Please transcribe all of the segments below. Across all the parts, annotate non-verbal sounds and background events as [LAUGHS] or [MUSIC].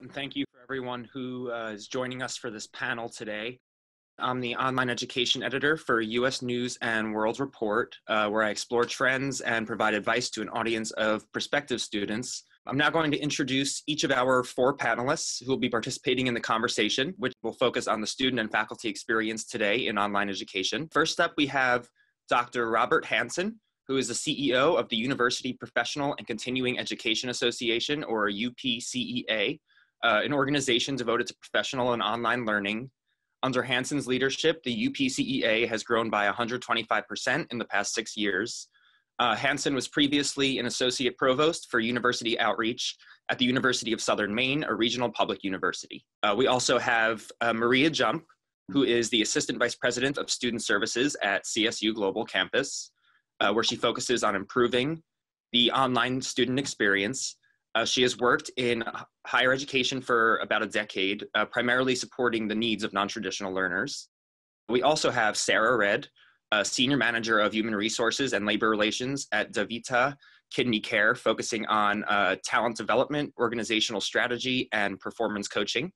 And thank you for everyone who uh, is joining us for this panel today. I'm the online education editor for US News and World Report, uh, where I explore trends and provide advice to an audience of prospective students. I'm now going to introduce each of our four panelists who will be participating in the conversation, which will focus on the student and faculty experience today in online education. First up, we have Dr. Robert Hansen, who is the CEO of the University Professional and Continuing Education Association, or UPCEA, uh, an organization devoted to professional and online learning under Hansen's leadership, the UPCEA has grown by 125% in the past six years. Uh, Hansen was previously an associate provost for university outreach at the University of Southern Maine, a regional public university. Uh, we also have uh, Maria Jump, who is the assistant vice president of student services at CSU Global Campus, uh, where she focuses on improving the online student experience uh, she has worked in higher education for about a decade, uh, primarily supporting the needs of non-traditional learners. We also have Sarah Red, a Senior Manager of Human Resources and Labor Relations at DaVita Kidney Care, focusing on uh, talent development, organizational strategy, and performance coaching.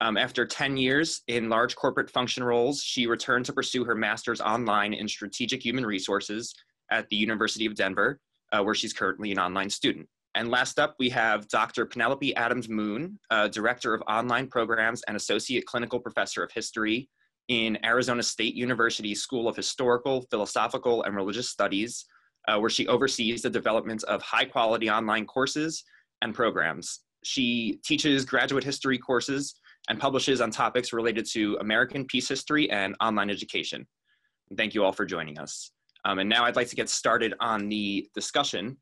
Um, after 10 years in large corporate function roles, she returned to pursue her master's online in strategic human resources at the University of Denver, uh, where she's currently an online student. And last up, we have Dr. Penelope Adams Moon, uh, Director of Online Programs and Associate Clinical Professor of History in Arizona State University School of Historical, Philosophical, and Religious Studies, uh, where she oversees the development of high quality online courses and programs. She teaches graduate history courses and publishes on topics related to American peace history and online education. Thank you all for joining us. Um, and now I'd like to get started on the discussion.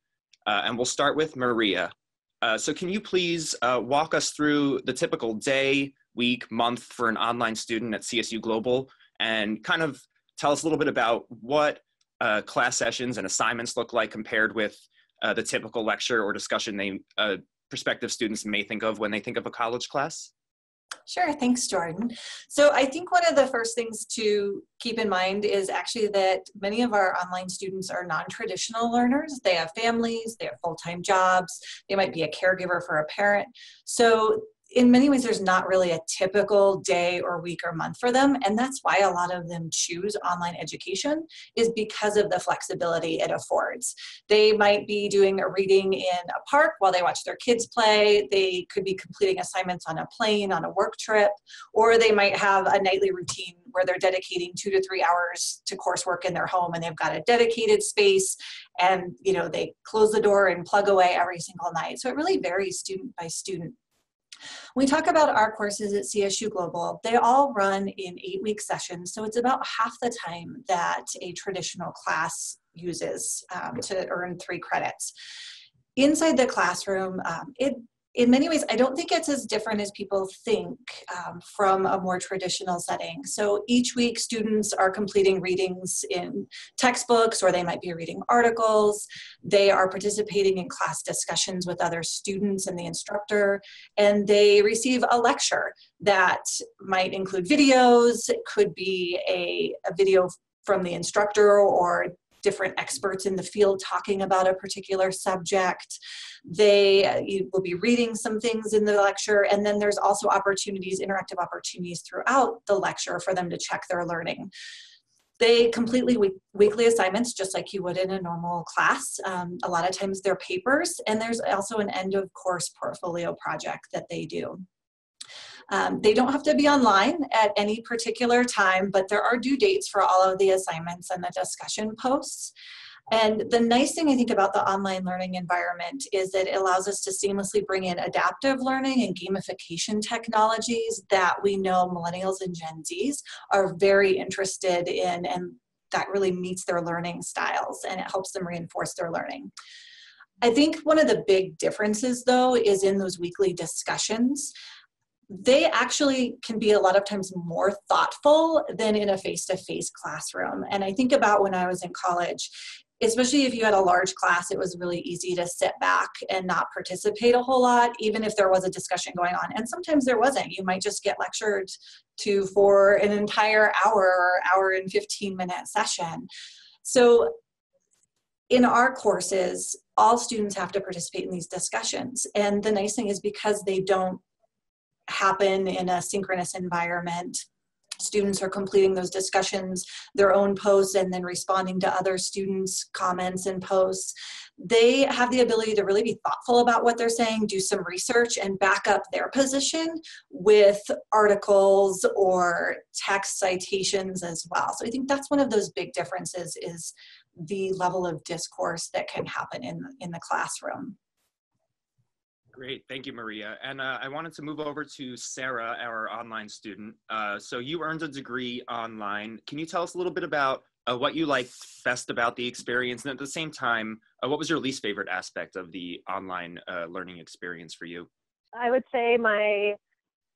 Uh, and we'll start with Maria. Uh, so can you please uh, walk us through the typical day, week, month for an online student at CSU Global and kind of tell us a little bit about what uh, class sessions and assignments look like compared with uh, the typical lecture or discussion they uh, prospective students may think of when they think of a college class? Sure, thanks, Jordan. So I think one of the first things to keep in mind is actually that many of our online students are non-traditional learners. They have families, they have full-time jobs, they might be a caregiver for a parent. So in many ways, there's not really a typical day or week or month for them. And that's why a lot of them choose online education is because of the flexibility it affords. They might be doing a reading in a park while they watch their kids play. They could be completing assignments on a plane, on a work trip, or they might have a nightly routine where they're dedicating two to three hours to coursework in their home and they've got a dedicated space and you know they close the door and plug away every single night so it really varies student by student when we talk about our courses at CSU Global, they all run in eight week sessions, so it's about half the time that a traditional class uses um, to earn three credits. Inside the classroom, um, it in many ways, I don't think it's as different as people think um, from a more traditional setting. So each week, students are completing readings in textbooks, or they might be reading articles. They are participating in class discussions with other students and the instructor, and they receive a lecture that might include videos. It could be a, a video from the instructor or different experts in the field talking about a particular subject. They uh, will be reading some things in the lecture, and then there's also opportunities, interactive opportunities throughout the lecture for them to check their learning. They completely week, weekly assignments just like you would in a normal class. Um, a lot of times they're papers, and there's also an end of course portfolio project that they do. Um, they don't have to be online at any particular time, but there are due dates for all of the assignments and the discussion posts. And the nice thing I think about the online learning environment is that it allows us to seamlessly bring in adaptive learning and gamification technologies that we know millennials and Gen Zs are very interested in and that really meets their learning styles and it helps them reinforce their learning. I think one of the big differences though is in those weekly discussions they actually can be a lot of times more thoughtful than in a face-to-face classroom. And i think about when i was in college especially if you had a large class it was really easy to sit back and not participate a whole lot even if there was a discussion going on. And sometimes there wasn't. You might just get lectured to for an entire hour or hour and 15 minute session. So in our courses all students have to participate in these discussions. And the nice thing is because they don't happen in a synchronous environment students are completing those discussions, their own posts, and then responding to other students' comments and posts. They have the ability to really be thoughtful about what they're saying, do some research, and back up their position with articles or text citations as well. So I think that's one of those big differences is the level of discourse that can happen in, in the classroom. Great, thank you, Maria. And uh, I wanted to move over to Sarah, our online student. Uh, so you earned a degree online. Can you tell us a little bit about uh, what you liked best about the experience? And at the same time, uh, what was your least favorite aspect of the online uh, learning experience for you? I would say my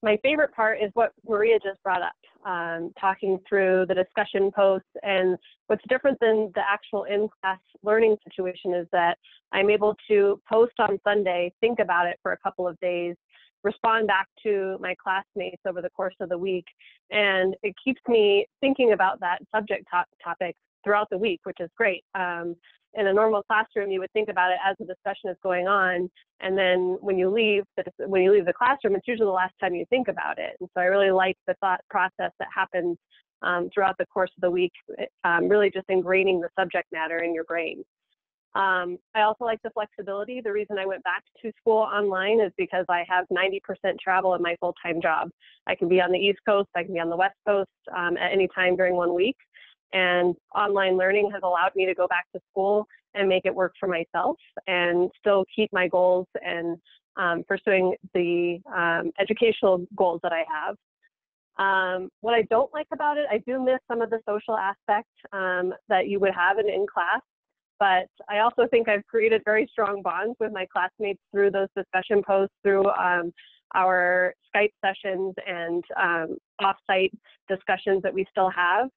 my favorite part is what Maria just brought up, um, talking through the discussion posts. And what's different than the actual in class learning situation is that I'm able to post on Sunday, think about it for a couple of days, respond back to my classmates over the course of the week. And it keeps me thinking about that subject to- topic throughout the week, which is great. Um, in a normal classroom, you would think about it as the discussion is going on, and then when you leave the when you leave the classroom, it's usually the last time you think about it. And so I really like the thought process that happens um, throughout the course of the week, um, really just ingraining the subject matter in your brain. Um, I also like the flexibility. The reason I went back to school online is because I have 90% travel in my full-time job. I can be on the East Coast, I can be on the West Coast um, at any time during one week. And online learning has allowed me to go back to school and make it work for myself and still keep my goals and um, pursuing the um, educational goals that I have. Um, what I don't like about it, I do miss some of the social aspect um, that you would have in in class, but I also think I've created very strong bonds with my classmates through those discussion posts, through um, our Skype sessions and um, off-site discussions that we still have.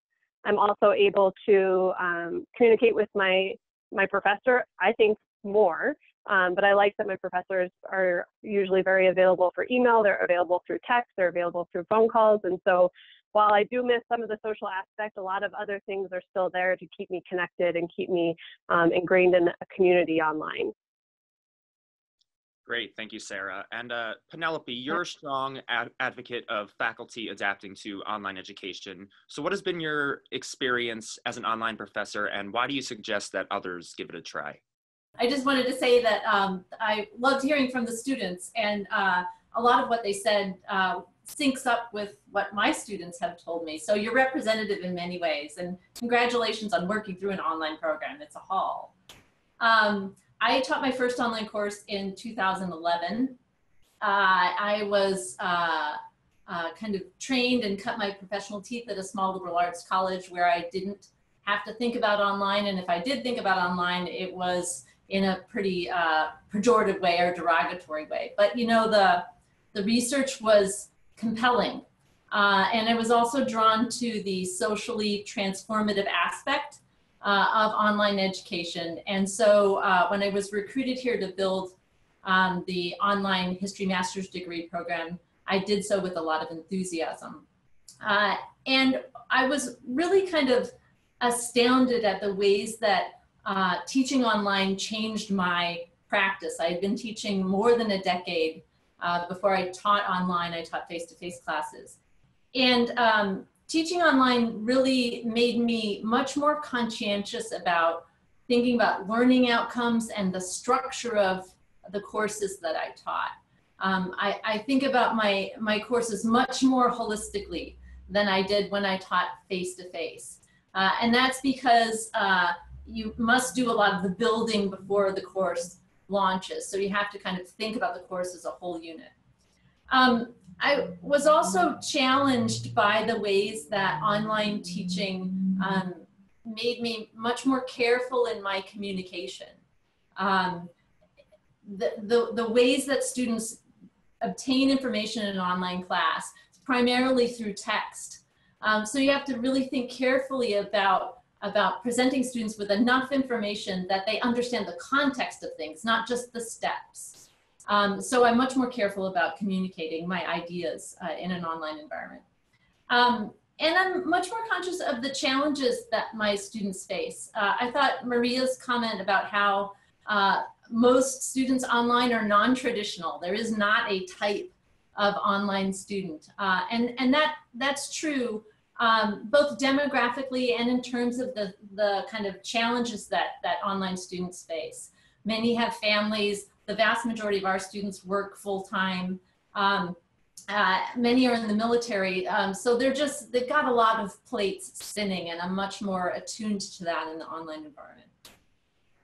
I'm also able to um, communicate with my my professor. I think more, um, but I like that my professors are usually very available for email. They're available through text. They're available through phone calls. And so, while I do miss some of the social aspect, a lot of other things are still there to keep me connected and keep me um, ingrained in a community online. Great, thank you, Sarah. And uh, Penelope, you're a strong ad advocate of faculty adapting to online education. So what has been your experience as an online professor and why do you suggest that others give it a try? I just wanted to say that um, I loved hearing from the students and uh, a lot of what they said uh, syncs up with what my students have told me. So you're representative in many ways and congratulations on working through an online program. It's a haul. Um, I taught my first online course in 2011. Uh, I was uh, uh, kind of trained and cut my professional teeth at a small liberal arts college where I didn't have to think about online. And if I did think about online, it was in a pretty uh, pejorative way or derogatory way. But you know, the, the research was compelling. Uh, and I was also drawn to the socially transformative aspect uh, of online education. And so uh, when I was recruited here to build um, the online history master's degree program, I did so with a lot of enthusiasm. Uh, and I was really kind of astounded at the ways that uh, teaching online changed my practice. I had been teaching more than a decade uh, before I taught online. I taught face-to-face -face classes. And um, teaching online really made me much more conscientious about thinking about learning outcomes and the structure of the courses that I taught. Um, I, I, think about my, my courses much more holistically than I did when I taught face-to-face. Uh, and that's because uh, you must do a lot of the building before the course launches. So you have to kind of think about the course as a whole unit. Um, I was also challenged by the ways that online teaching um, made me much more careful in my communication. Um, the, the, the ways that students obtain information in an online class, primarily through text. Um, so you have to really think carefully about, about presenting students with enough information that they understand the context of things, not just the steps. Um, so I'm much more careful about communicating my ideas uh, in an online environment. Um, and I'm much more conscious of the challenges that my students face. Uh, I thought Maria's comment about how uh, most students online are non-traditional. There is not a type of online student. Uh, and and that, that's true um, both demographically and in terms of the, the kind of challenges that, that online students face. Many have families, the vast majority of our students work full time. Um, uh, many are in the military, um, so they're just, they've got a lot of plates spinning and I'm much more attuned to that in the online environment.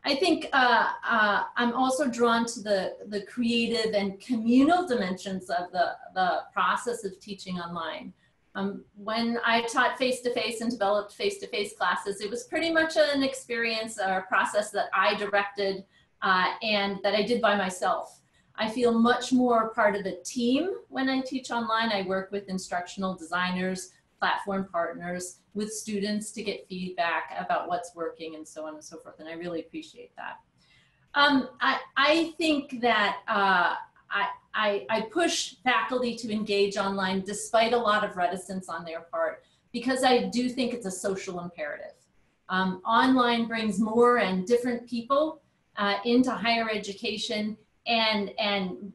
I think uh, uh, I'm also drawn to the, the creative and communal dimensions of the, the process of teaching online. Um, when I taught face-to-face -face and developed face-to-face -face classes, it was pretty much an experience or process that I directed uh, and that I did by myself. I feel much more part of the team when I teach online. I work with instructional designers, platform partners, with students to get feedback about what's working and so on and so forth. And I really appreciate that. Um, I, I think that uh, I, I, I push faculty to engage online despite a lot of reticence on their part because I do think it's a social imperative. Um, online brings more and different people uh, into higher education and, and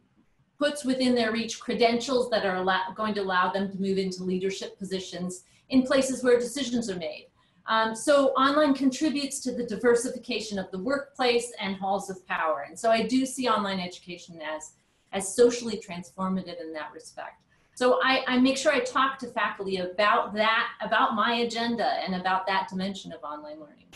puts within their reach credentials that are allow, going to allow them to move into leadership positions in places where decisions are made. Um, so online contributes to the diversification of the workplace and halls of power. And so I do see online education as as socially transformative in that respect. So I, I, make sure I talk to faculty about that, about my agenda and about that dimension of online learning.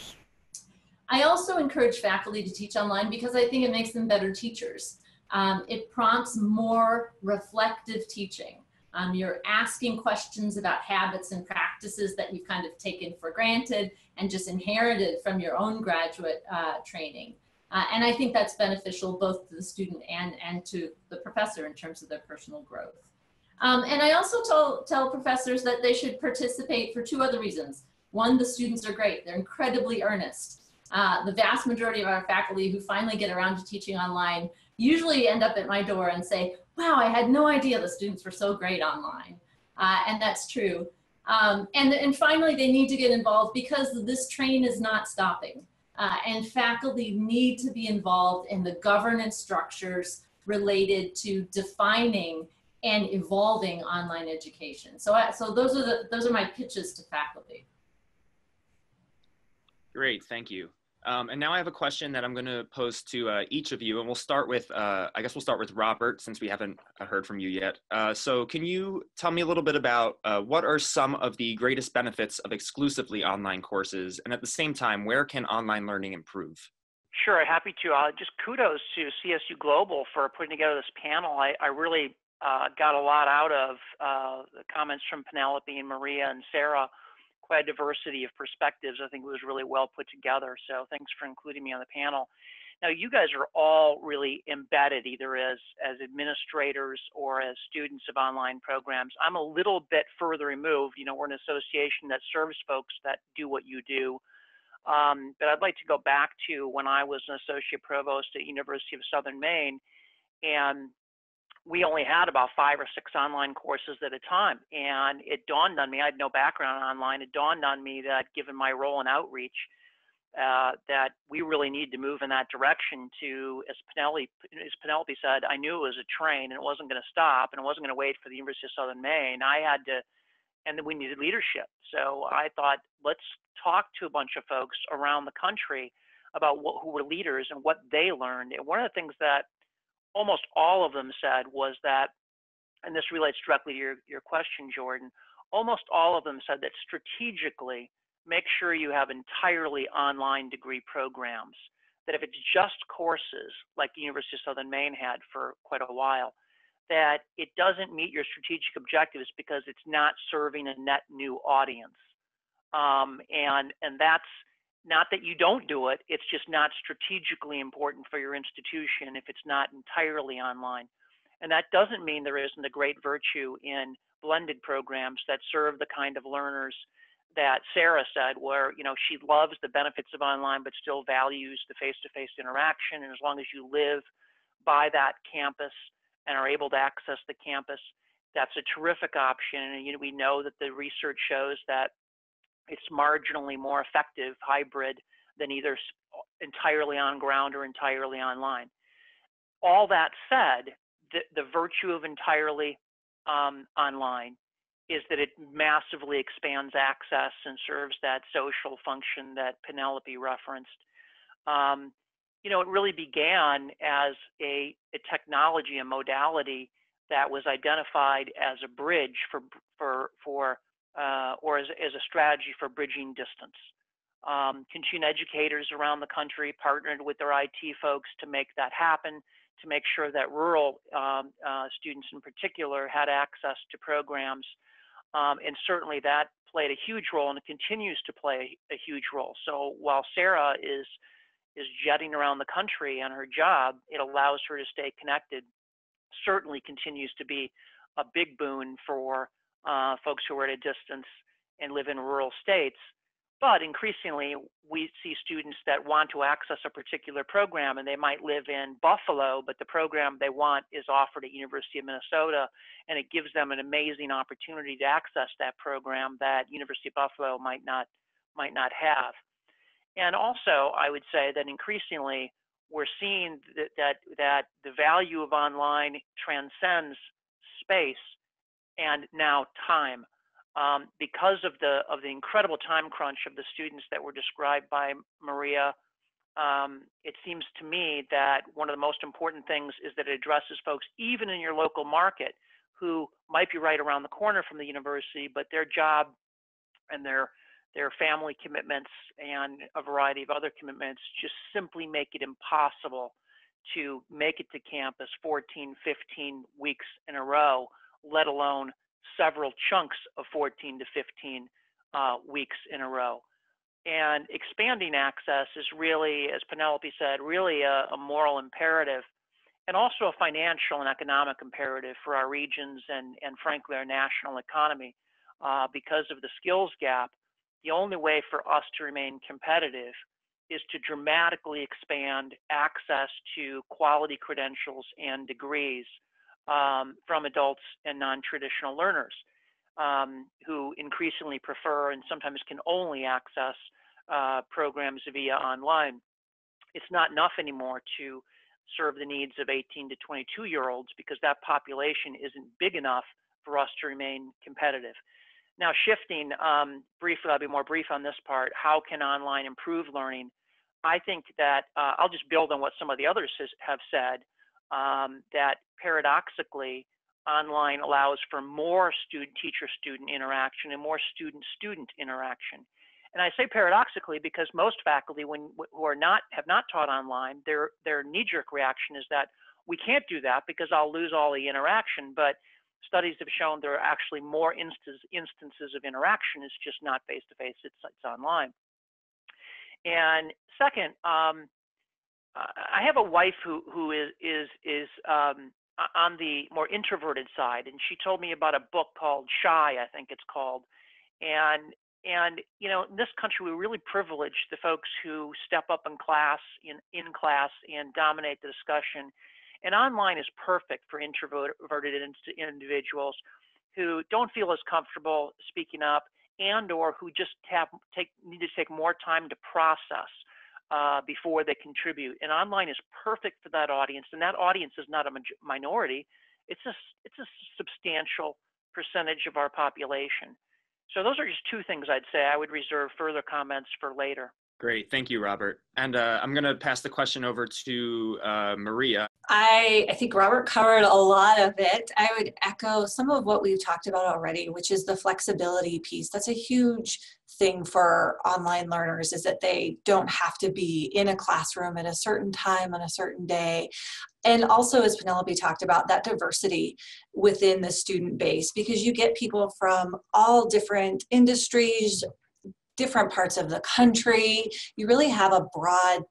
I also encourage faculty to teach online because I think it makes them better teachers. Um, it prompts more reflective teaching. Um, you're asking questions about habits and practices that you've kind of taken for granted and just inherited from your own graduate uh, training. Uh, and I think that's beneficial both to the student and, and to the professor in terms of their personal growth. Um, and I also tell, tell professors that they should participate for two other reasons. One, the students are great. They're incredibly earnest. Uh, the vast majority of our faculty who finally get around to teaching online usually end up at my door and say, wow, I had no idea the students were so great online. Uh, and that's true. Um, and, and finally, they need to get involved because this train is not stopping. Uh, and faculty need to be involved in the governance structures related to defining and evolving online education. So, I, so those are the those are my pitches to faculty. Great, thank you. Um, and now I have a question that I'm going to pose to uh, each of you, and we'll start with, uh, I guess we'll start with Robert since we haven't uh, heard from you yet. Uh, so can you tell me a little bit about uh, what are some of the greatest benefits of exclusively online courses, and at the same time, where can online learning improve? Sure, happy to. Uh, just kudos to CSU Global for putting together this panel. I, I really got a lot out of the comments from Penelope and Maria and Sarah quite a diversity of perspectives. I think it was really well put together. So thanks for including me on the panel. Now you guys are all really embedded either as as administrators or as students of online programs. I'm a little bit further removed. You know, we're an association that serves folks that do what you do. Um, but I'd like to go back to when I was an associate provost at University of Southern Maine, and we only had about five or six online courses at a time. And it dawned on me, I had no background online, it dawned on me that given my role in outreach, uh, that we really need to move in that direction to, as Penelope, as Penelope said, I knew it was a train and it wasn't going to stop and it wasn't going to wait for the University of Southern Maine. I had to, and then we needed leadership. So I thought, let's talk to a bunch of folks around the country about what, who were leaders and what they learned. And one of the things that almost all of them said was that, and this relates directly to your, your question, Jordan, almost all of them said that strategically, make sure you have entirely online degree programs. That if it's just courses, like the University of Southern Maine had for quite a while, that it doesn't meet your strategic objectives because it's not serving a net new audience. Um, and, and that's, not that you don't do it, it's just not strategically important for your institution if it's not entirely online. And that doesn't mean there isn't a great virtue in blended programs that serve the kind of learners that Sarah said, where you know she loves the benefits of online but still values the face-to-face interaction. And as long as you live by that campus and are able to access the campus, that's a terrific option. And you know, we know that the research shows that it's marginally more effective hybrid than either entirely on ground or entirely online. All that said, the, the virtue of entirely um, online is that it massively expands access and serves that social function that Penelope referenced. Um, you know, it really began as a, a, technology, a modality that was identified as a bridge for for for uh, or as, as a strategy for bridging distance. Um, educators around the country partnered with their IT folks to make that happen, to make sure that rural um, uh, students in particular had access to programs. Um, and certainly that played a huge role and it continues to play a huge role. So while Sarah is is jetting around the country on her job, it allows her to stay connected. Certainly continues to be a big boon for uh, folks who are at a distance and live in rural states. But increasingly, we see students that want to access a particular program and they might live in Buffalo, but the program they want is offered at University of Minnesota, and it gives them an amazing opportunity to access that program that University of Buffalo might not might not have. And also, I would say that increasingly we're seeing that that, that the value of online transcends space and now time. Um, because of the of the incredible time crunch of the students that were described by Maria, um, it seems to me that one of the most important things is that it addresses folks even in your local market who might be right around the corner from the university, but their job and their their family commitments and a variety of other commitments just simply make it impossible to make it to campus 14, 15 weeks in a row, let alone several chunks of 14 to 15 uh, weeks in a row. And expanding access is really, as Penelope said, really a, a moral imperative and also a financial and economic imperative for our regions and, and frankly, our national economy. Uh, because of the skills gap, the only way for us to remain competitive is to dramatically expand access to quality credentials and degrees um, from adults and non-traditional learners um, who increasingly prefer and sometimes can only access uh, programs via online. It's not enough anymore to serve the needs of 18 to 22 year olds because that population isn't big enough for us to remain competitive. Now, shifting um, briefly, I'll be more brief on this part. How can online improve learning? I think that uh, I'll just build on what some of the others has, have said um, that paradoxically, online allows for more student teacher student interaction and more student student interaction. And I say paradoxically because most faculty when who are not have not taught online, their their knee jerk reaction is that we can't do that because I'll lose all the interaction, but studies have shown there are actually more instances instances of interaction. It's just not face to face. It's it's online. And second, um, I have a wife who who is is is um, on the more introverted side, and she told me about a book called Shy, I think it's called, and and you know in this country we really privilege the folks who step up in class in in class and dominate the discussion, and online is perfect for introverted individuals who don't feel as comfortable speaking up and or who just have take need to take more time to process uh, before they contribute. And online is perfect for that audience. And that audience is not a minority; it's a it's a substantial percentage of our population. So those are just two things I'd say. I would reserve further comments for later. Great, thank you, Robert. And uh, I'm going to pass the question over to uh, Maria. I, I think Robert covered a lot of it. I would echo some of what we've talked about already, which is the flexibility piece. That's a huge thing for online learners is that they don't have to be in a classroom at a certain time on a certain day. And also, as Penelope talked about, that diversity within the student base, because you get people from all different industries, different parts of the country. You really have a broad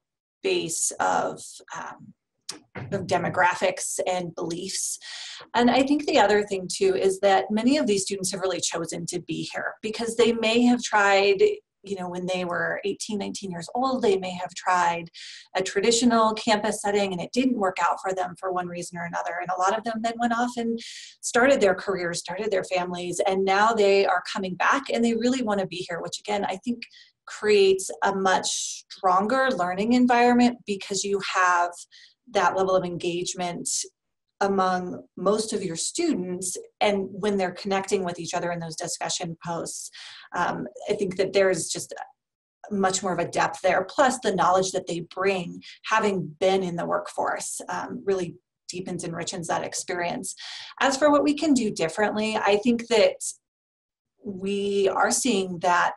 base of, um, of demographics and beliefs. And I think the other thing too is that many of these students have really chosen to be here because they may have tried you know, when they were 18, 19 years old, they may have tried a traditional campus setting and it didn't work out for them for one reason or another. And a lot of them then went off and started their careers, started their families, and now they are coming back and they really want to be here, which again, I think creates a much stronger learning environment because you have that level of engagement among most of your students and when they're connecting with each other in those discussion posts um, i think that there's just much more of a depth there. Plus the knowledge that they bring having been in the workforce um, really deepens and enriches that experience. As for what we can do differently i think that we are seeing that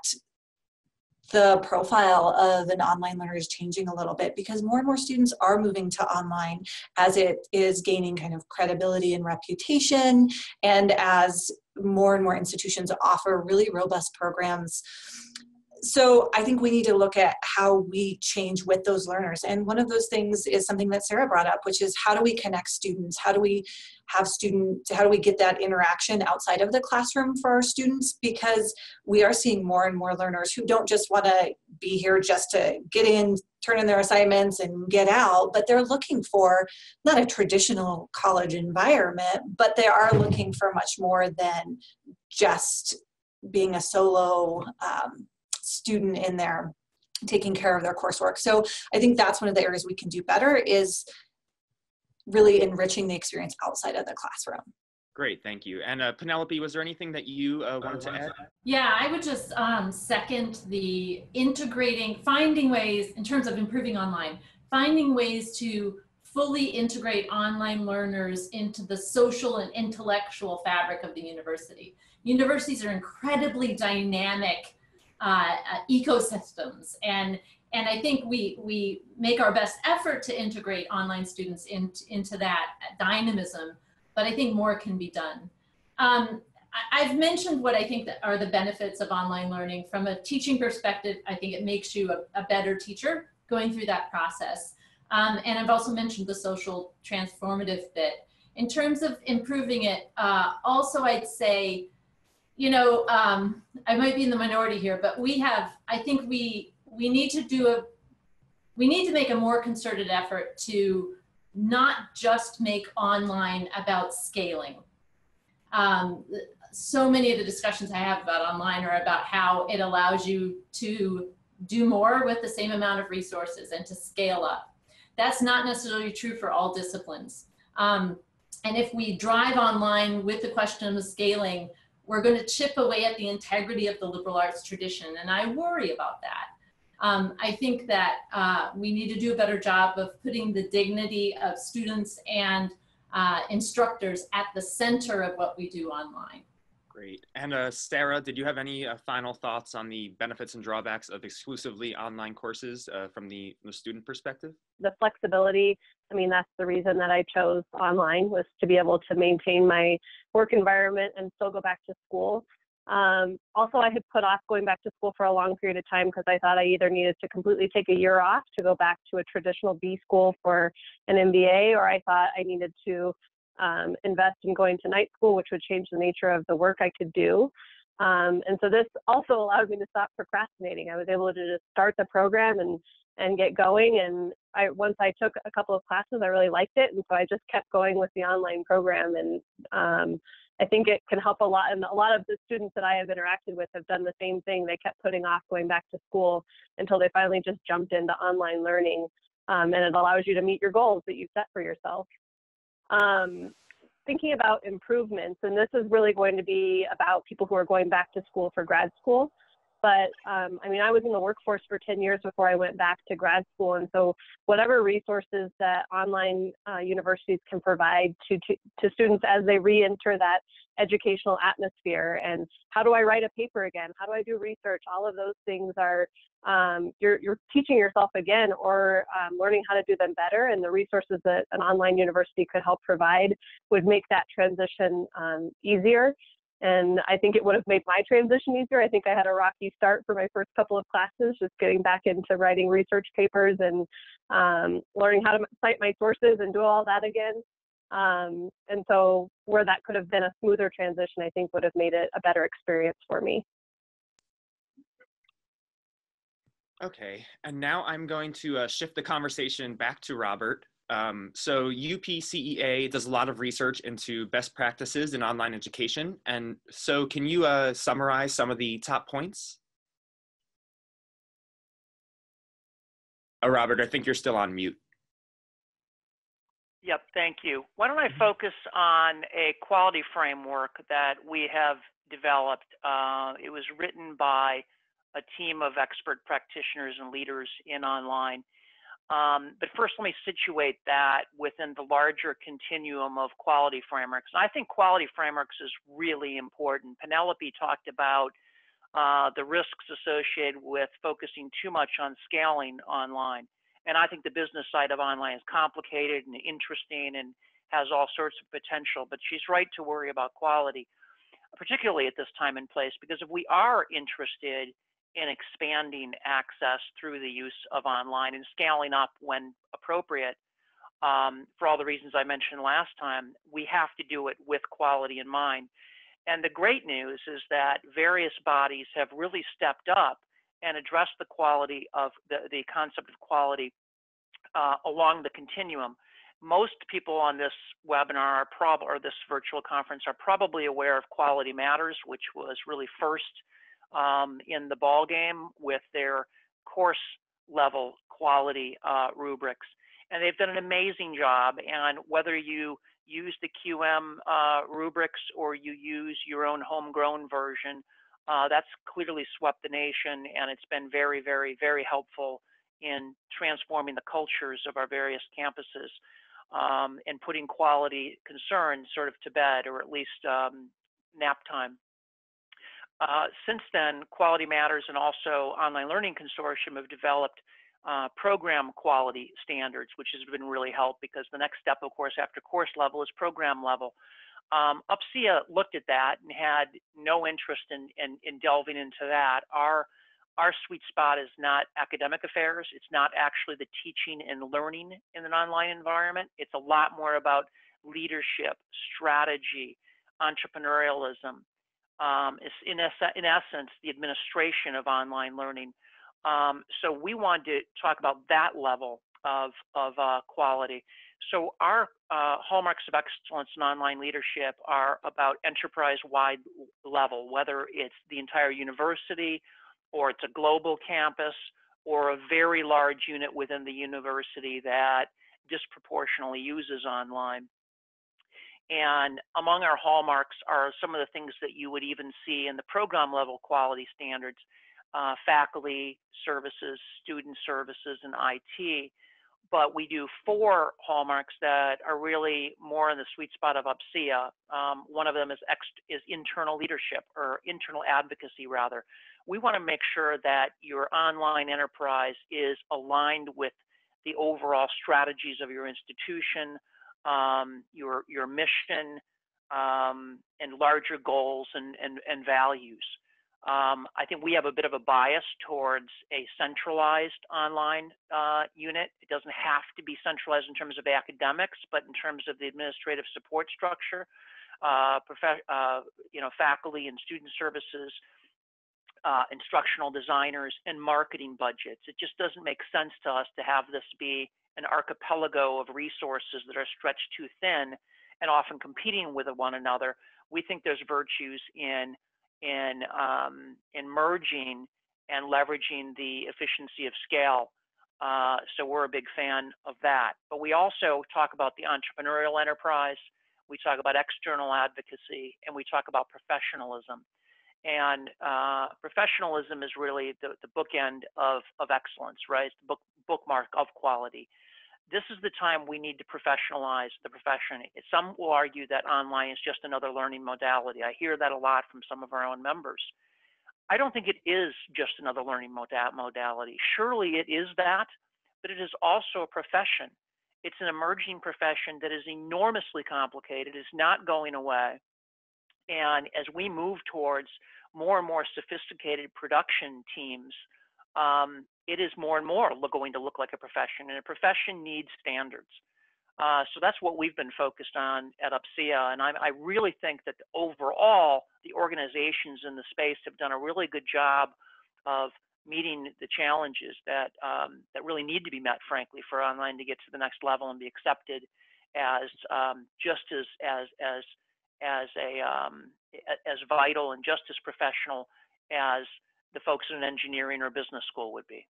the profile of an online learner is changing a little bit because more and more students are moving to online as it is gaining kind of credibility and reputation and as more and more institutions offer really robust programs so I think we need to look at how we change with those learners. And one of those things is something that Sarah brought up, which is how do we connect students? How do we have student, how do we get that interaction outside of the classroom for our students? Because we are seeing more and more learners who don't just want to be here just to get in, turn in their assignments and get out, but they're looking for not a traditional college environment, but they are looking for much more than just being a solo um, student in there taking care of their coursework. So I think that's one of the areas we can do better is really enriching the experience outside of the classroom. Great, thank you. And uh, Penelope, was there anything that you uh, wanted to add? Yeah, I would just um, second the integrating, finding ways in terms of improving online, finding ways to fully integrate online learners into the social and intellectual fabric of the university. Universities are incredibly dynamic uh, uh, ecosystems. And, and I think we, we make our best effort to integrate online students in, into that dynamism, but I think more can be done. Um, I've mentioned what I think are the benefits of online learning. From a teaching perspective, I think it makes you a, a better teacher going through that process. Um, and I've also mentioned the social transformative bit. In terms of improving it, uh, also I'd say you know, um, I might be in the minority here, but we have, I think we, we need to do a, we need to make a more concerted effort to not just make online about scaling. Um, so many of the discussions I have about online are about how it allows you to do more with the same amount of resources and to scale up. That's not necessarily true for all disciplines. Um, and if we drive online with the question of scaling, we're going to chip away at the integrity of the liberal arts tradition. And I worry about that. Um, I think that uh, we need to do a better job of putting the dignity of students and uh, instructors at the center of what we do online. Great. And uh, Sarah, did you have any uh, final thoughts on the benefits and drawbacks of exclusively online courses uh, from the, the student perspective? The flexibility, I mean, that's the reason that I chose online was to be able to maintain my work environment and still go back to school. Um, also, I had put off going back to school for a long period of time because I thought I either needed to completely take a year off to go back to a traditional B school for an MBA, or I thought I needed to um, invest in going to night school, which would change the nature of the work I could do. Um, and so this also allowed me to stop procrastinating. I was able to just start the program and and get going. And I once I took a couple of classes, I really liked it, and so I just kept going with the online program. And um, I think it can help a lot. And a lot of the students that I have interacted with have done the same thing. They kept putting off going back to school until they finally just jumped into online learning. Um, and it allows you to meet your goals that you set for yourself um, thinking about improvements, and this is really going to be about people who are going back to school for grad school. But um, I mean, I was in the workforce for 10 years before I went back to grad school. And so, whatever resources that online uh, universities can provide to, to, to students as they re enter that educational atmosphere, and how do I write a paper again? How do I do research? All of those things are um, you're, you're teaching yourself again or um, learning how to do them better. And the resources that an online university could help provide would make that transition um, easier. And I think it would have made my transition easier. I think I had a rocky start for my first couple of classes, just getting back into writing research papers and um, learning how to cite my sources and do all that again. Um, and so, where that could have been a smoother transition, I think would have made it a better experience for me. Okay, and now I'm going to uh, shift the conversation back to Robert. Um, so UPCEA does a lot of research into best practices in online education. And so can you uh, summarize some of the top points? Oh, Robert, I think you're still on mute. Yep, thank you. Why don't I focus on a quality framework that we have developed? Uh, it was written by a team of expert practitioners and leaders in online. Um, but first, let me situate that within the larger continuum of quality frameworks. And I think quality frameworks is really important. Penelope talked about uh, the risks associated with focusing too much on scaling online. And I think the business side of online is complicated and interesting and has all sorts of potential. But she's right to worry about quality, particularly at this time and place, because if we are interested in expanding access through the use of online and scaling up when appropriate, um, for all the reasons I mentioned last time, we have to do it with quality in mind. And the great news is that various bodies have really stepped up and addressed the quality of the, the concept of quality uh, along the continuum. Most people on this webinar are prob or this virtual conference are probably aware of Quality Matters, which was really first um, in the ball game with their course level quality uh, rubrics. And they've done an amazing job. And whether you use the QM uh, rubrics or you use your own homegrown version, uh, that's clearly swept the nation. And it's been very, very, very helpful in transforming the cultures of our various campuses um, and putting quality concerns sort of to bed or at least um, nap time. Uh, since then, Quality Matters and also Online Learning Consortium have developed uh, program quality standards, which has been really helpful because the next step, of course, after course level is program level. Um, UPCEA looked at that and had no interest in, in, in delving into that. Our, our sweet spot is not academic affairs. It's not actually the teaching and learning in an online environment. It's a lot more about leadership, strategy, entrepreneurialism, um, is in, in essence the administration of online learning. Um, so we wanted to talk about that level of, of uh, quality. So our uh, hallmarks of excellence in online leadership are about enterprise-wide level, whether it's the entire university or it's a global campus or a very large unit within the university that disproportionately uses online. And among our hallmarks are some of the things that you would even see in the program level quality standards, uh, faculty services, student services, and IT. But we do four hallmarks that are really more in the sweet spot of UPCEA. Um, one of them is, is internal leadership or internal advocacy, rather. We want to make sure that your online enterprise is aligned with the overall strategies of your institution, um, your your mission um, and larger goals and and, and values. Um, I think we have a bit of a bias towards a centralized online uh, unit. It doesn't have to be centralized in terms of academics, but in terms of the administrative support structure, uh, uh, you know, faculty and student services, uh, instructional designers, and marketing budgets. It just doesn't make sense to us to have this be an archipelago of resources that are stretched too thin and often competing with one another. We think there's virtues in in um, in merging and leveraging the efficiency of scale. Uh, so we're a big fan of that. But we also talk about the entrepreneurial enterprise. We talk about external advocacy, and we talk about professionalism. And uh, professionalism is really the, the bookend of, of excellence, right? It's the book, bookmark of quality this is the time we need to professionalize the profession. Some will argue that online is just another learning modality. I hear that a lot from some of our own members. I don't think it is just another learning modality. Surely it is that, but it is also a profession. It's an emerging profession that is enormously complicated, is not going away. And as we move towards more and more sophisticated production teams, um, it is more and more going to look like a profession, and a profession needs standards. Uh, so that's what we've been focused on at UPCEA, and I, I, really think that overall the organizations in the space have done a really good job of meeting the challenges that um, that really need to be met, frankly, for online to get to the next level and be accepted as um, just as as as as a um, as vital and just as professional as the folks in engineering or business school would be.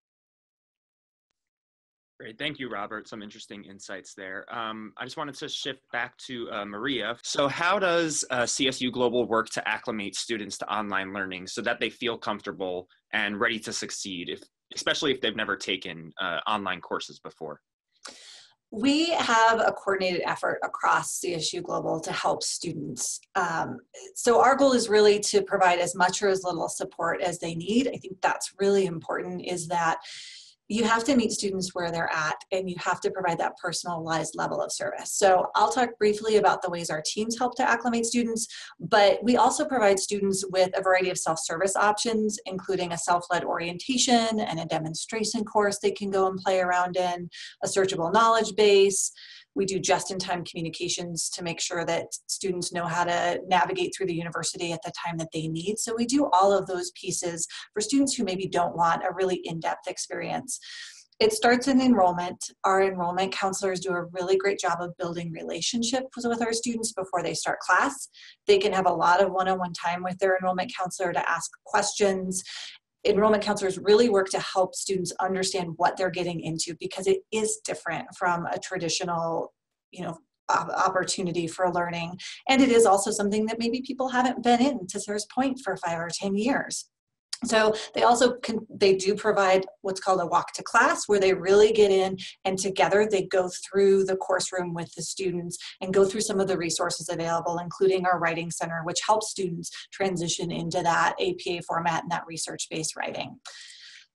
Great. Thank you, Robert. Some interesting insights there. Um, I just wanted to shift back to uh, Maria. So, how does uh, CSU Global work to acclimate students to online learning so that they feel comfortable and ready to succeed, if, especially if they've never taken uh, online courses before? We have a coordinated effort across CSU Global to help students. Um, so our goal is really to provide as much or as little support as they need. I think that's really important is that you have to meet students where they're at and you have to provide that personalized level of service. So I'll talk briefly about the ways our teams help to acclimate students, but we also provide students with a variety of self-service options, including a self-led orientation and a demonstration course they can go and play around in, a searchable knowledge base, we do just-in-time communications to make sure that students know how to navigate through the university at the time that they need. So we do all of those pieces for students who maybe don't want a really in-depth experience. It starts in enrollment. Our enrollment counselors do a really great job of building relationships with our students before they start class. They can have a lot of one-on-one time with their enrollment counselor to ask questions enrollment counselors really work to help students understand what they're getting into because it is different from a traditional you know opportunity for learning. And it is also something that maybe people haven't been in to Sarah's point for five or ten years so they also can they do provide what's called a walk to class where they really get in and together they go through the course room with the students and go through some of the resources available including our writing center which helps students transition into that apa format and that research-based writing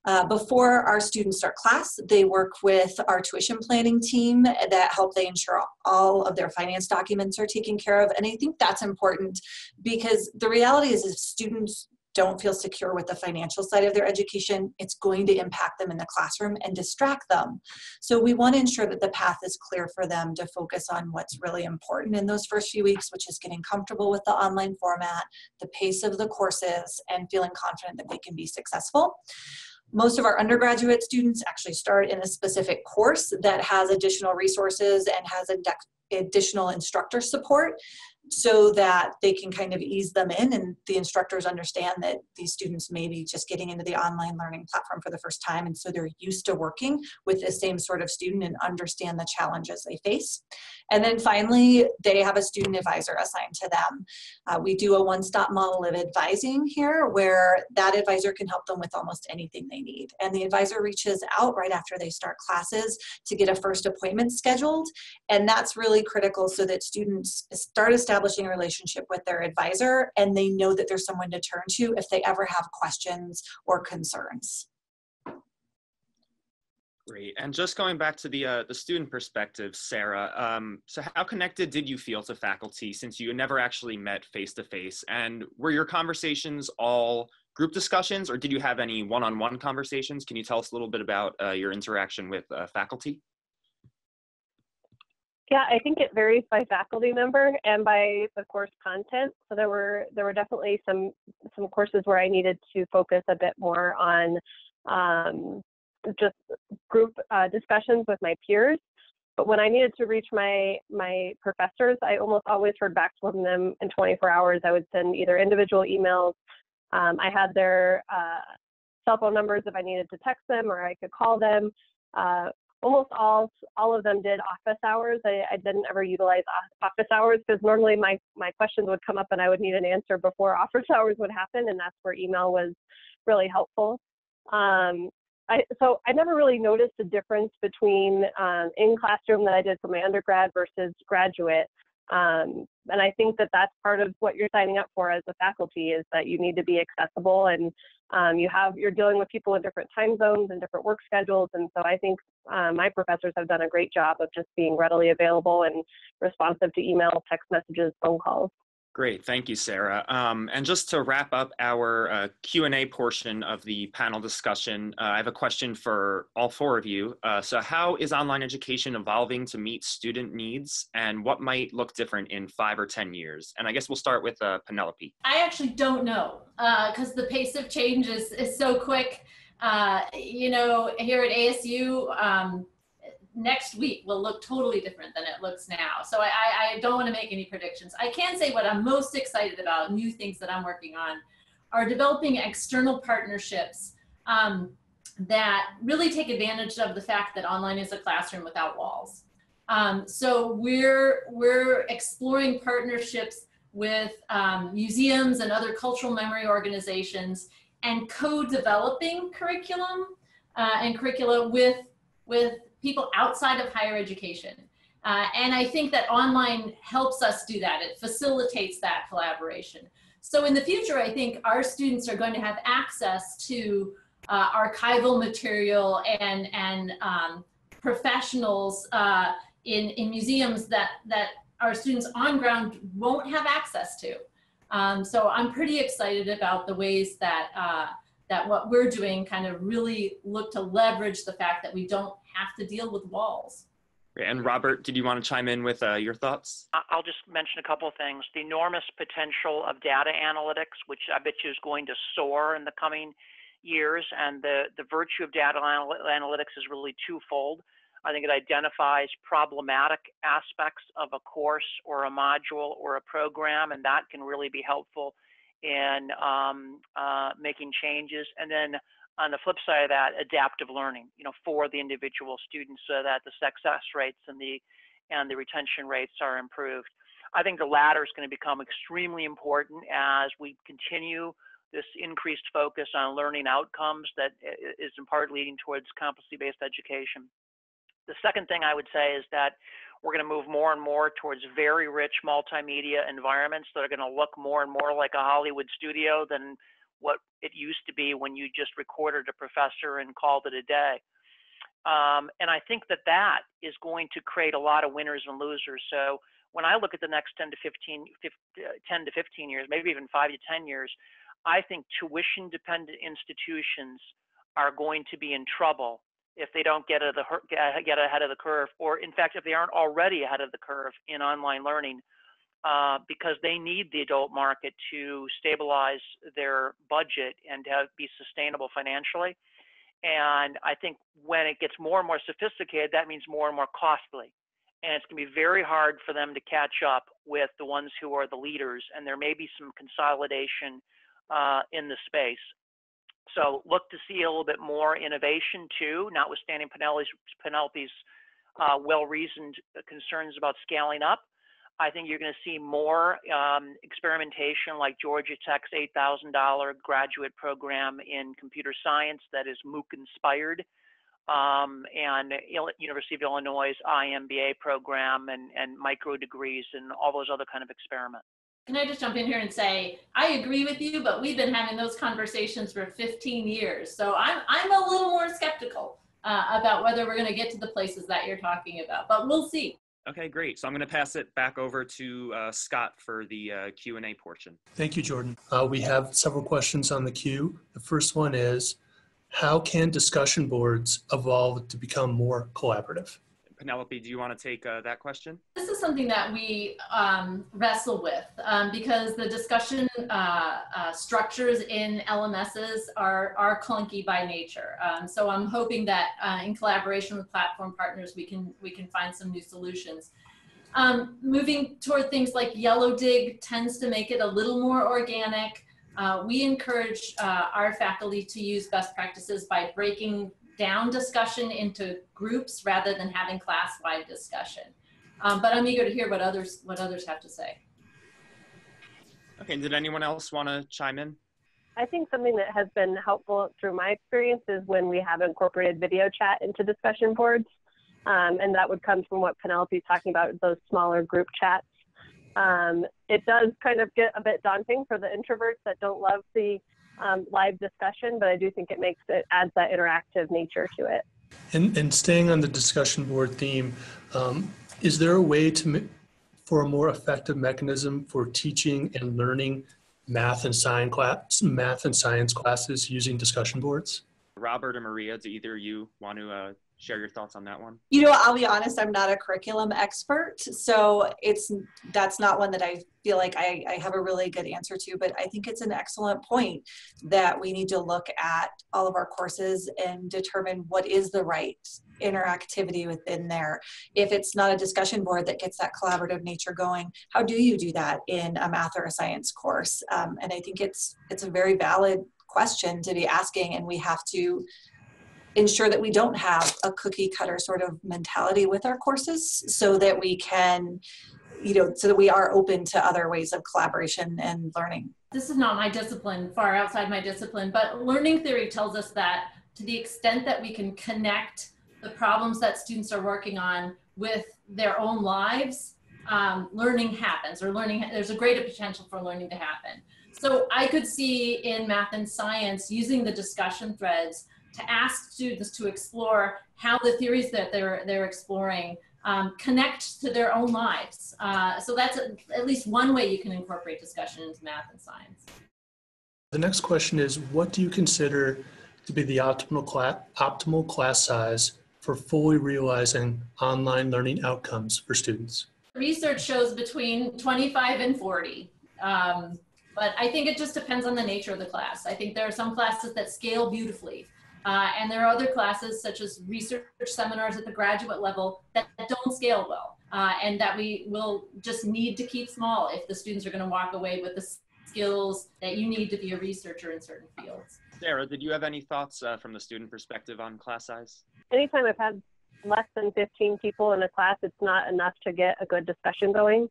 uh, before our students start class, they work with our tuition planning team that help they ensure all of their finance documents are taken care of. And I think that's important because the reality is if students don't feel secure with the financial side of their education, it's going to impact them in the classroom and distract them. So we want to ensure that the path is clear for them to focus on what's really important in those first few weeks, which is getting comfortable with the online format, the pace of the courses, and feeling confident that they can be successful. Most of our undergraduate students actually start in a specific course that has additional resources and has additional instructor support so that they can kind of ease them in and the instructors understand that these students may be just getting into the online learning platform for the first time. And so they're used to working with the same sort of student and understand the challenges they face. And then finally they have a student advisor assigned to them. Uh, we do a one-stop model of advising here where that advisor can help them with almost anything they need. And the advisor reaches out right after they start classes to get a first appointment scheduled. And that's really critical so that students start establishing establishing a relationship with their advisor and they know that there's someone to turn to if they ever have questions or concerns. Great. And just going back to the uh, the student perspective, Sarah. Um, so, how connected did you feel to faculty since you never actually met face to face? And were your conversations all group discussions, or did you have any one-on-one conversations? Can you tell us a little bit about uh, your interaction with uh, faculty? Yeah, I think it varies by faculty member and by the course content. So there were there were definitely some some courses where I needed to focus a bit more on um, just group uh, discussions with my peers. But when I needed to reach my my professors, I almost always heard back from them in 24 hours. I would send either individual emails. Um, I had their uh, cell phone numbers if I needed to text them, or I could call them. Uh, almost all all of them did office hours. I, I didn't ever utilize office hours because normally my my questions would come up and I would need an answer before [LAUGHS] office hours would happen, and that's where email was really helpful. Um, I, so I never really noticed a difference between um, in classroom that I did for my undergrad versus graduate. Um, and I think that that's part of what you're signing up for as a faculty is that you need to be accessible and um, you have you're dealing with people in different time zones and different work schedules. And so I think uh, my professors have done a great job of just being readily available and responsive to email, text messages, phone calls. Great, thank you, Sarah. Um, and just to wrap up our uh, Q&A portion of the panel discussion, uh, I have a question for all four of you. Uh, so how is online education evolving to meet student needs and what might look different in five or 10 years? And I guess we'll start with uh, Penelope. I actually don't know because uh, the pace of change is, is so quick. Uh, you know, here at ASU, um, next week will look totally different than it looks now. So I, I, don't want to make any predictions. I can say what I'm most excited about, new things that I'm working on, are developing external partnerships um, that really take advantage of the fact that online is a classroom without walls. Um, so we're, we're exploring partnerships with um, museums and other cultural memory organizations and co-developing curriculum uh, and curricula with, with people outside of higher education. Uh, and I think that online helps us do that. It facilitates that collaboration. So in the future, I think our students are going to have access to uh, archival material and, and um, professionals uh, in, in museums that, that our students on ground won't have access to. Um, so I'm pretty excited about the ways that, uh, that what we're doing kind of really look to leverage the fact that we don't have to deal with walls. And Robert, did you want to chime in with uh, your thoughts? I'll just mention a couple of things. The enormous potential of data analytics, which I bet you is going to soar in the coming years. And the, the virtue of data anal analytics is really twofold. I think it identifies problematic aspects of a course or a module or a program, and that can really be helpful in um, uh, making changes. And then on the flip side of that, adaptive learning, you know, for the individual students so that the success rates and the and the retention rates are improved. I think the latter is going to become extremely important as we continue this increased focus on learning outcomes that is in part leading towards competency-based education. The second thing I would say is that we're going to move more and more towards very rich multimedia environments that are going to look more and more like a Hollywood studio than what it used to be when you just recorded a professor and called it a day. Um, and I think that that is going to create a lot of winners and losers. So when I look at the next 10 to 15, 15 uh, 10 to 15 years, maybe even five to 10 years, I think tuition dependent institutions are going to be in trouble if they don't get, the, get ahead of the curve, or in fact, if they aren't already ahead of the curve in online learning, uh, because they need the adult market to stabilize their budget and to be sustainable financially. And I think when it gets more and more sophisticated, that means more and more costly. And it's going to be very hard for them to catch up with the ones who are the leaders. And there may be some consolidation uh, in the space. So look to see a little bit more innovation too, notwithstanding Penelope's, Penelope's uh, well-reasoned concerns about scaling up. I think you're going to see more um, experimentation like Georgia Tech's $8,000 graduate program in computer science that is MOOC inspired, um, and University of Illinois' iMBA program and, and micro degrees and all those other kind of experiments. Can I just jump in here and say, I agree with you, but we've been having those conversations for 15 years. So I'm, I'm a little more skeptical uh, about whether we're going to get to the places that you're talking about, but we'll see. Okay, great. So I'm going to pass it back over to uh, Scott for the uh, Q&A portion. Thank you, Jordan. Uh, we have several questions on the queue. The first one is, how can discussion boards evolve to become more collaborative? Penelope, do you want to take uh, that question? This is something that we um, wrestle with um, because the discussion uh, uh, structures in LMSs are, are clunky by nature. Um, so I'm hoping that uh, in collaboration with platform partners, we can, we can find some new solutions. Um, moving toward things like Yellowdig tends to make it a little more organic. Uh, we encourage uh, our faculty to use best practices by breaking down discussion into groups rather than having class-wide discussion. Um, but I'm eager to hear what others what others have to say. Okay, did anyone else want to chime in? I think something that has been helpful through my experience is when we have incorporated video chat into discussion boards. Um, and that would come from what Penelope is talking about, those smaller group chats. Um, it does kind of get a bit daunting for the introverts that don't love the um, live discussion, but I do think it makes it adds that interactive nature to it. And, and staying on the discussion board theme, um, is there a way to for a more effective mechanism for teaching and learning math and science class, math and science classes using discussion boards? Robert or Maria, do either of you want to uh, share your thoughts on that one? You know, I'll be honest, I'm not a curriculum expert, so it's that's not one that I feel like I, I have a really good answer to, but I think it's an excellent point that we need to look at all of our courses and determine what is the right interactivity within there. If it's not a discussion board that gets that collaborative nature going, how do you do that in a math or a science course? Um, and I think it's it's a very valid question to be asking, and we have to ensure that we don't have a cookie cutter sort of mentality with our courses so that we can you know so that we are open to other ways of collaboration and learning. This is not my discipline far outside my discipline but learning theory tells us that to the extent that we can connect the problems that students are working on with their own lives um, learning happens or learning there's a greater potential for learning to happen. So i could see in math and science using the discussion threads to ask students to explore how the theories that they're, they're exploring um, connect to their own lives. Uh, so that's a, at least one way you can incorporate discussion into math and science. The next question is, what do you consider to be the optimal class, optimal class size for fully realizing online learning outcomes for students? Research shows between 25 and 40. Um, but I think it just depends on the nature of the class. I think there are some classes that scale beautifully. Uh, and there are other classes such as research seminars at the graduate level that, that don't scale well uh, and that we will just need to keep small if the students are going to walk away with the skills that you need to be a researcher in certain fields. Sarah, did you have any thoughts uh, from the student perspective on class size? Anytime I've had less than 15 people in a class, it's not enough to get a good discussion going.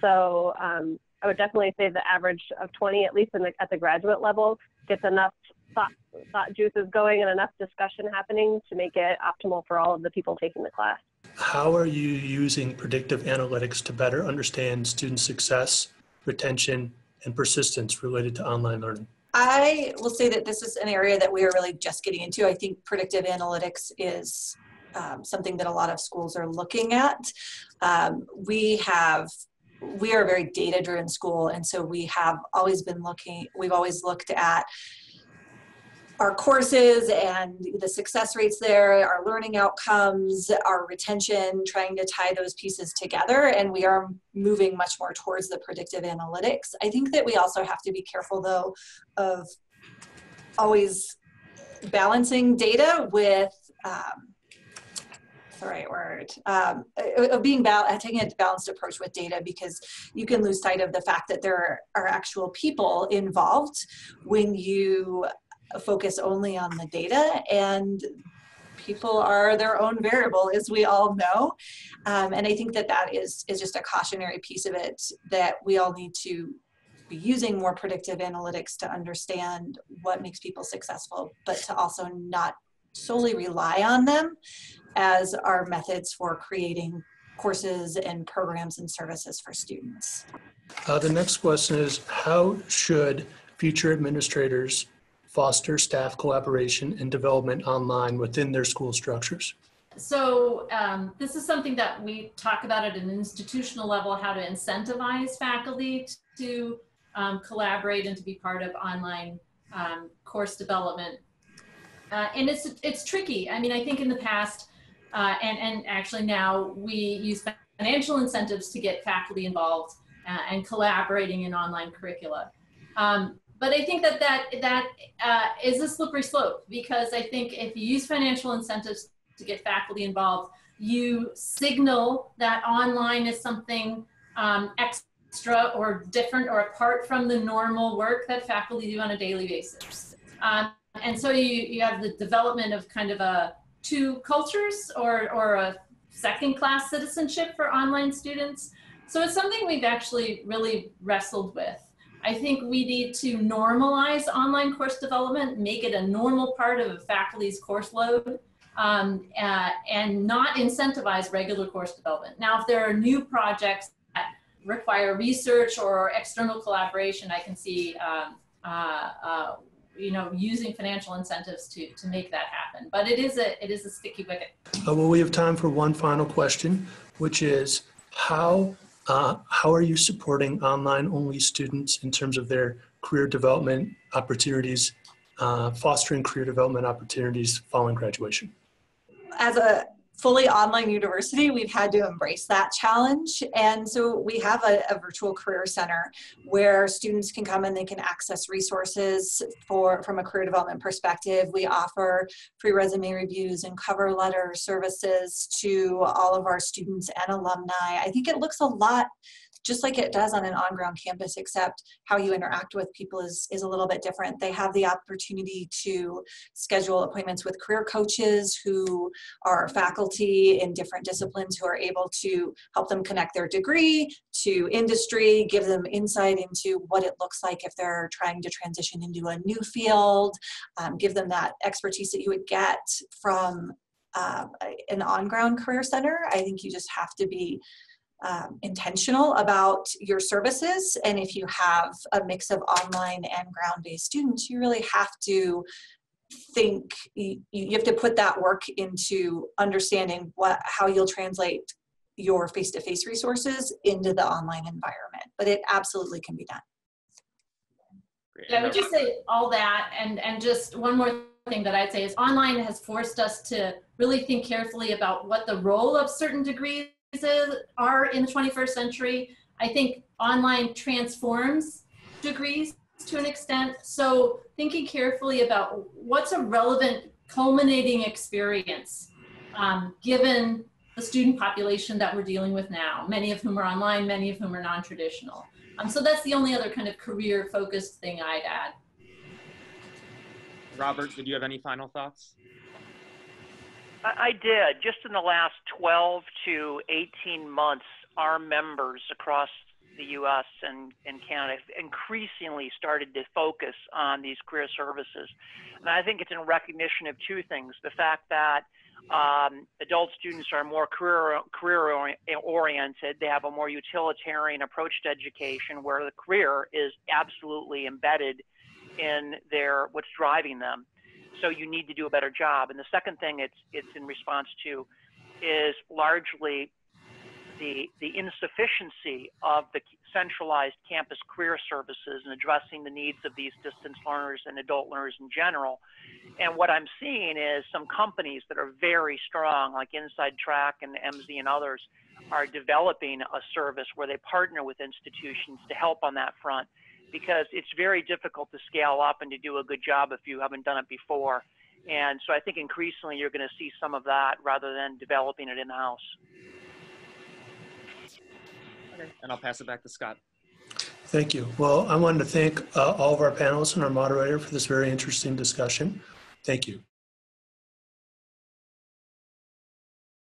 So um, I would definitely say the average of 20, at least the, at the graduate level, gets enough thought, thought juices going and enough discussion happening to make it optimal for all of the people taking the class. How are you using predictive analytics to better understand student success, retention, and persistence related to online learning? I will say that this is an area that we are really just getting into. I think predictive analytics is um, something that a lot of schools are looking at. Um, we have we are a very data driven school and so we have always been looking we've always looked at our courses and the success rates there, our learning outcomes, our retention, trying to tie those pieces together. And we are moving much more towards the predictive analytics. I think that we also have to be careful, though, of always balancing data with. Um, the right word um, being bal- taking a balanced approach with data because you can lose sight of the fact that there are actual people involved when you focus only on the data and people are their own variable as we all know. Um, and i think that that is is just a cautionary piece of it that we all need to be using more predictive analytics to understand what makes people successful but to also not solely rely on them as our methods for creating courses and programs and services for students. Uh, the next question is how should future administrators foster staff collaboration and development online within their school structures? So um, this is something that we talk about at an institutional level, how to incentivize faculty to um, collaborate and to be part of online um, course development. Uh, and it's, it's tricky. I mean, I think in the past, uh, and, and actually now we use financial incentives to get faculty involved uh, and collaborating in online curricula. Um, but I think that that that uh, is a slippery slope because I think if you use financial incentives to get faculty involved, you signal that online is something um, extra or different or apart from the normal work that faculty do on a daily basis. Um, and so you, you have the development of kind of a two cultures or, or a second class citizenship for online students. So it's something we've actually really wrestled with. I think we need to normalize online course development, make it a normal part of a faculty's course load, um, uh, and not incentivize regular course development. Now, if there are new projects that require research or external collaboration, I can see um, uh, uh, you know using financial incentives to to make that happen. But it is a it is a sticky wicket. Uh, well, we have time for one final question, which is how uh, how are you supporting online only students in terms of their career development opportunities, uh, fostering career development opportunities following graduation? As a fully online university, we've had to embrace that challenge. And so we have a, a, virtual career center where students can come and they can access resources for from a career development perspective. We offer free resume reviews and cover letter services to all of our students and alumni. I think it looks a lot just like it does on an on-ground campus, except how you interact with people is, is a little bit different. They have the opportunity to schedule appointments with career coaches who are faculty in different disciplines who are able to help them connect their degree to industry, give them insight into what it looks like if they're trying to transition into a new field, um, give them that expertise that you would get from uh, an on-ground career center. I think you just have to be um, intentional about your services. And if you have a mix of online and ground-based students, you really have to think you, you have to put that work into understanding what how you'll translate your face-to-face resources into the online environment. But it absolutely can be done. Yeah, I would just say all that, and and just one more thing that I'd say is online has forced us to really think carefully about what the role of certain degrees is, are in the 21st century. I think online transforms degrees to an extent. So thinking carefully about what's a relevant culminating experience um, given the student population that we're dealing with now, many of whom are online, many of whom are non-traditional. Um, so that's the only other kind of career focused thing I'd add. Robert, did you have any final thoughts? I, did. Just in the last 12 to 18 months, our members across the U.S. and, and Canada have increasingly started to focus on these career services. And I think it's in recognition of two things. The fact that um, adult students are more career, career ori- oriented. They have a more utilitarian approach to education where the career is absolutely embedded in their what's driving them. So you need to do a better job. And the second thing it's it's in response to is largely the the insufficiency of the centralized campus career services and addressing the needs of these distance learners and adult learners in general. And what I'm seeing is some companies that are very strong, like InsideTrack and MZ and others, are developing a service where they partner with institutions to help on that front because it's very difficult to scale up and to do a good job if you haven't done it before. And so I think increasingly you're going to see some of that rather than developing it in house. Okay. And I'll pass it back to Scott. Thank you. Well, I wanted to thank uh, all of our panelists and our moderator for this very interesting discussion. Thank you.